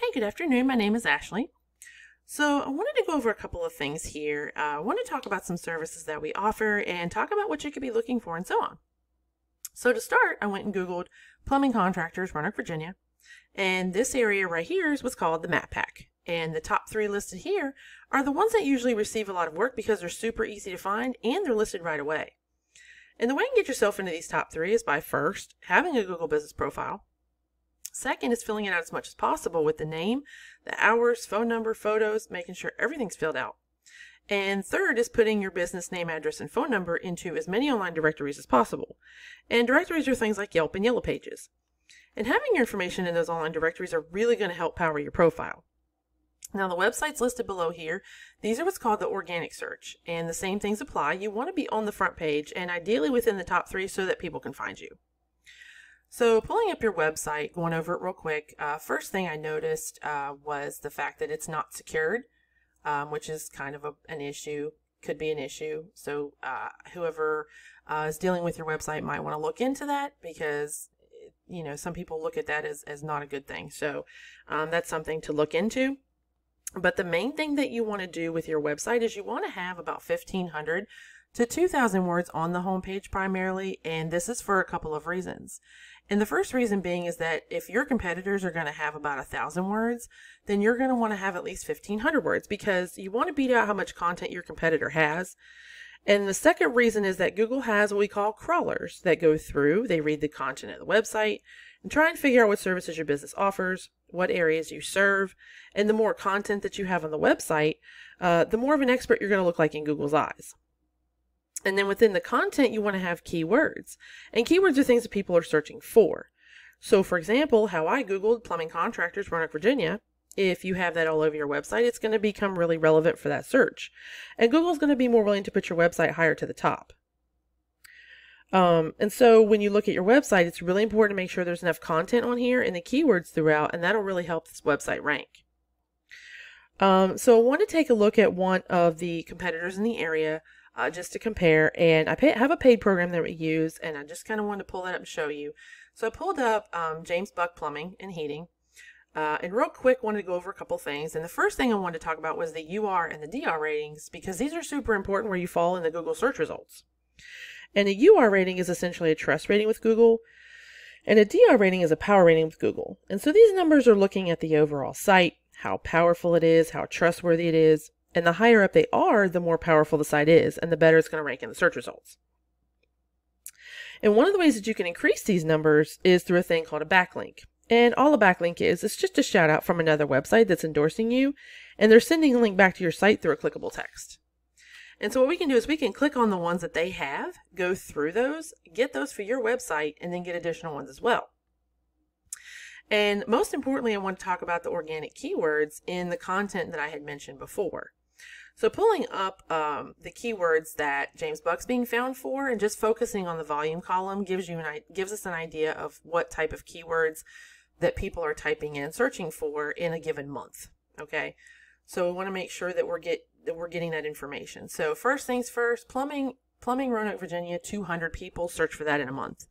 Hey, good afternoon. My name is Ashley. So I wanted to go over a couple of things here. Uh, I want to talk about some services that we offer and talk about what you could be looking for and so on. So to start, I went and Googled plumbing contractors, Roanoke, Virginia. And this area right here is what's called the Map Pack. And the top three listed here are the ones that usually receive a lot of work because they're super easy to find and they're listed right away. And the way you can get yourself into these top three is by first having a Google business profile. Second is filling it out as much as possible with the name, the hours, phone number, photos, making sure everything's filled out. And third is putting your business name, address, and phone number into as many online directories as possible. And directories are things like Yelp and Yellow Pages. And having your information in those online directories are really going to help power your profile. Now, the websites listed below here, these are what's called the organic search, and the same things apply. You want to be on the front page and ideally within the top three so that people can find you. So, pulling up your website, going over it real quick, uh, first thing I noticed uh, was the fact that it's not secured, um, which is kind of a, an issue, could be an issue. So, uh, whoever uh, is dealing with your website might want to look into that because, you know, some people look at that as, as not a good thing. So, um, that's something to look into. But the main thing that you want to do with your website is you want to have about 1500 to 2000 words on the homepage primarily, and this is for a couple of reasons. And the first reason being is that if your competitors are going to have about a thousand words, then you're going to want to have at least 1500 words because you want to beat out how much content your competitor has. And the second reason is that Google has what we call crawlers that go through, they read the content of the website and try and figure out what services your business offers, what areas you serve, and the more content that you have on the website, uh, the more of an expert you're going to look like in Google's eyes. And then within the content, you want to have keywords. And keywords are things that people are searching for. So, for example, how I Googled plumbing contractors, Roanoke, Virginia, if you have that all over your website, it's going to become really relevant for that search. And Google's going to be more willing to put your website higher to the top. Um, and so when you look at your website, it's really important to make sure there's enough content on here and the keywords throughout, and that'll really help this website rank. Um, so I want to take a look at one of the competitors in the area uh, just to compare. And I pay, have a paid program that we use, and I just kind of wanted to pull that up and show you. So I pulled up um, James Buck Plumbing and Heating. Uh, and real quick, wanted to go over a couple things. And the first thing I wanted to talk about was the UR and the DR ratings because these are super important where you fall in the Google search results. And a UR rating is essentially a trust rating with Google, and a DR rating is a power rating with Google. And so these numbers are looking at the overall site, how powerful it is, how trustworthy it is, and the higher up they are, the more powerful the site is, and the better it's going to rank in the search results. And one of the ways that you can increase these numbers is through a thing called a backlink. And all a backlink is, is just a shout out from another website that's endorsing you, and they're sending a link back to your site through a clickable text. And so what we can do is we can click on the ones that they have, go through those, get those for your website, and then get additional ones as well. And most importantly, I want to talk about the organic keywords in the content that I had mentioned before. So pulling up um, the keywords that James Buck's being found for and just focusing on the volume column gives you an gives us an idea of what type of keywords that people are typing in searching for in a given month. Okay. So we want to make sure that we're get that we're getting that information. So first things first, plumbing plumbing Roanoke, Virginia, 200 people search for that in a month.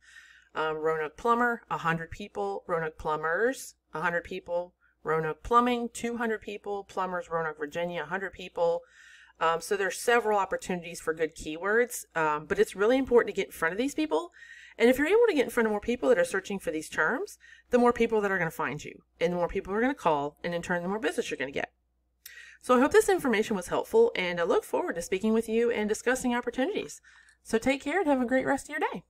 Um, Roanoke plumber, 100 people. Roanoke plumbers, 100 people. Roanoke Plumbing, 200 people. Plumbers Roanoke, Virginia, 100 people. Um, so there's several opportunities for good keywords, um, but it's really important to get in front of these people. And if you're able to get in front of more people that are searching for these terms, the more people that are going to find you, and the more people are going to call, and in turn, the more business you're going to get. So I hope this information was helpful, and I look forward to speaking with you and discussing opportunities. So take care and have a great rest of your day.